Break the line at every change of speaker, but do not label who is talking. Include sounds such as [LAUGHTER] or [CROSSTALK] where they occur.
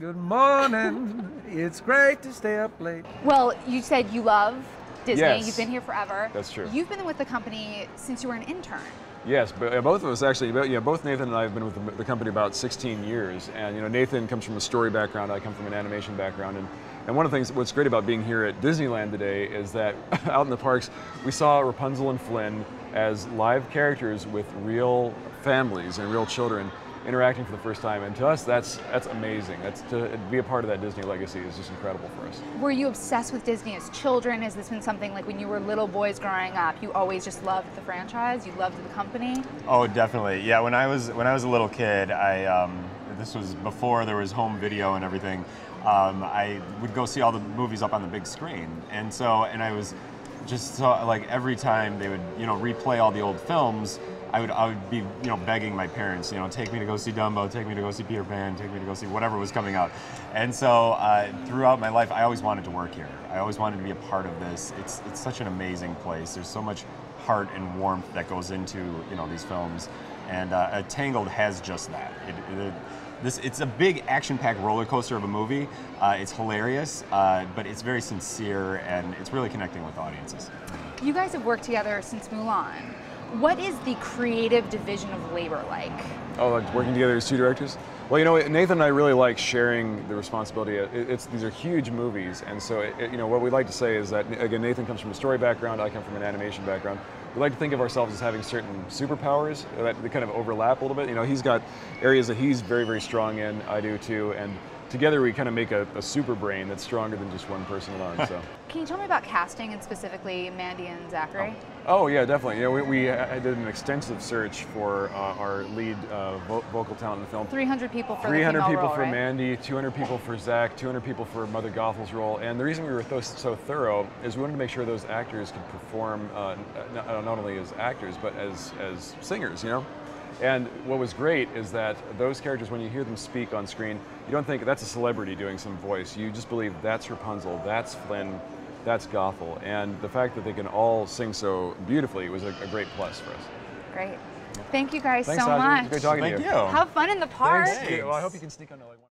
Good morning. it's great to stay up late.
Well, you said you love Disney.
Yes.
You've been here forever.
That's true.
You've been with the company since you were an intern.
Yes, but uh, both of us actually, yeah, both Nathan and I have been with the, the company about 16 years, and you know Nathan comes from a story background. I come from an animation background, and and one of the things what's great about being here at Disneyland today is that [LAUGHS] out in the parks we saw Rapunzel and Flynn as live characters with real families and real children interacting for the first time, and to us that's that's amazing. That's to be a part of that Disney legacy is just incredible for us.
Were you obsessed with Disney as children? Has this been something like when you were little boys growing up, you always just loved the franchise? You loved the company?
Oh, definitely. Yeah, when I was when I was a little kid, I um, this was before there was home video and everything. Um, I would go see all the movies up on the big screen, and so and I was just so like every time they would you know replay all the old films. I would, I would be, you know, begging my parents, you know, take me to go see Dumbo, take me to go see Peter Pan, take me to go see whatever was coming out. And so uh, throughout my life, I always wanted to work here. I always wanted to be a part of this. It's, it's such an amazing place. There's so much heart and warmth that goes into, you know, these films. And uh, Tangled has just that. It, it, this, it's a big action-packed roller coaster of a movie. Uh, it's hilarious, uh, but it's very sincere and it's really connecting with audiences.
You guys have worked together since Mulan. What is the creative division of labor like?
Oh, like working together as two directors? Well, you know, Nathan and I really like sharing the responsibility. It's these are huge movies, and so it, you know what we like to say is that again, Nathan comes from a story background, I come from an animation background. We like to think of ourselves as having certain superpowers that kind of overlap a little bit. You know, he's got areas that he's very, very strong in. I do too, and together we kind of make a, a super brain that's stronger than just one person alone. So. [LAUGHS]
Can you tell me about casting and specifically Mandy and Zachary?
Oh yeah, definitely. You know, we, we uh, did an extensive search for uh, our lead uh, vo- vocal talent in the film.
300 people for
300
the female
people
role,
for
right?
Mandy, 200 people for Zach, 200 people for Mother Gothel's role. And the reason we were so, so thorough is we wanted to make sure those actors could perform uh, not, not only as actors but as as singers. You know. And what was great is that those characters, when you hear them speak on screen, you don't think that's a celebrity doing some voice. You just believe that's Rapunzel, that's Flynn, that's Gothel. And the fact that they can all sing so beautifully was a, a great plus for us.
Great. Thank you guys
Thanks,
so
Audrey. It
much.
great talking
Thank
to you.
you.
Have fun in the park.
Thanks. Well, I hope you can sneak on to like one.